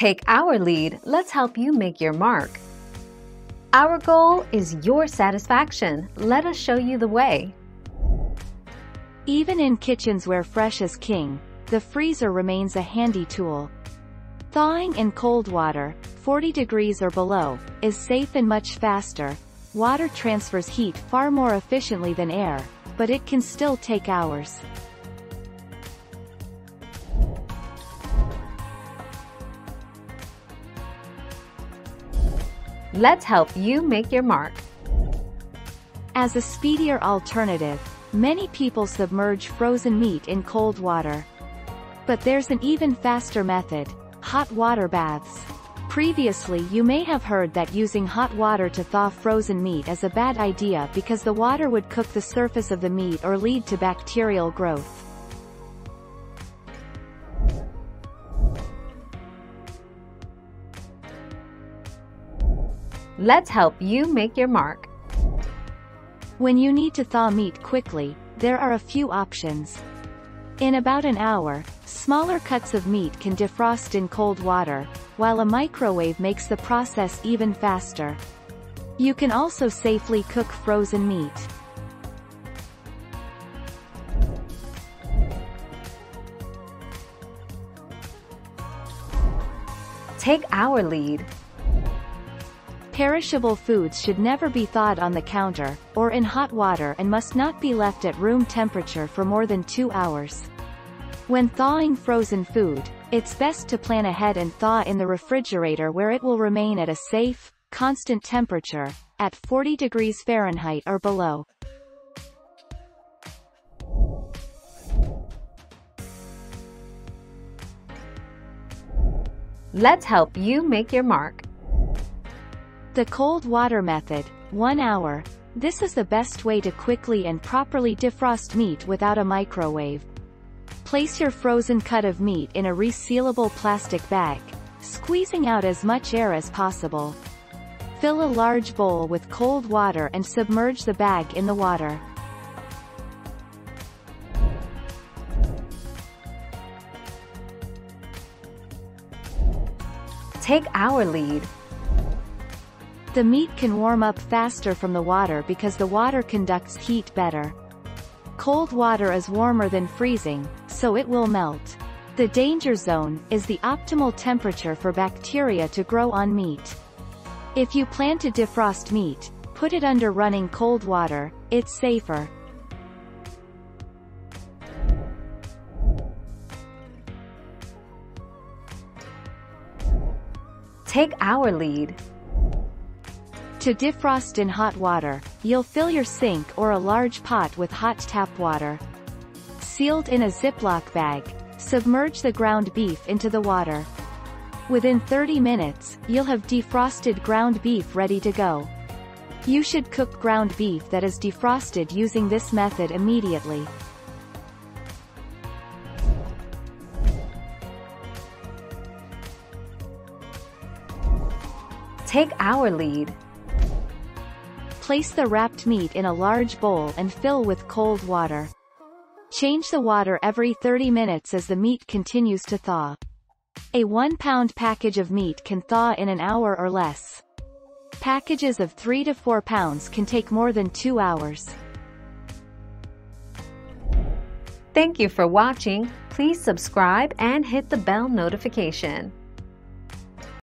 Take our lead, let's help you make your mark. Our goal is your satisfaction. Let us show you the way. Even in kitchens where fresh is king, the freezer remains a handy tool. Thawing in cold water, 40 degrees or below, is safe and much faster. Water transfers heat far more efficiently than air, but it can still take hours. Let's help you make your mark. As a speedier alternative, many people submerge frozen meat in cold water. But there's an even faster method, hot water baths. Previously you may have heard that using hot water to thaw frozen meat is a bad idea because the water would cook the surface of the meat or lead to bacterial growth. Let's help you make your mark. When you need to thaw meat quickly, there are a few options. In about an hour, smaller cuts of meat can defrost in cold water, while a microwave makes the process even faster. You can also safely cook frozen meat. Take our lead. Perishable foods should never be thawed on the counter, or in hot water and must not be left at room temperature for more than two hours. When thawing frozen food, it's best to plan ahead and thaw in the refrigerator where it will remain at a safe, constant temperature, at 40 degrees Fahrenheit or below. Let's help you make your mark. The cold water method, 1 hour. This is the best way to quickly and properly defrost meat without a microwave. Place your frozen cut of meat in a resealable plastic bag, squeezing out as much air as possible. Fill a large bowl with cold water and submerge the bag in the water. Take our lead. The meat can warm up faster from the water because the water conducts heat better. Cold water is warmer than freezing, so it will melt. The danger zone is the optimal temperature for bacteria to grow on meat. If you plan to defrost meat, put it under running cold water, it's safer. Take our lead. To defrost in hot water, you'll fill your sink or a large pot with hot tap water. Sealed in a Ziploc bag, submerge the ground beef into the water. Within 30 minutes, you'll have defrosted ground beef ready to go. You should cook ground beef that is defrosted using this method immediately. Take our lead. Place the wrapped meat in a large bowl and fill with cold water. Change the water every 30 minutes as the meat continues to thaw. A 1-pound package of meat can thaw in an hour or less. Packages of 3 to 4 pounds can take more than 2 hours. Thank you for watching. Please subscribe and hit the bell notification.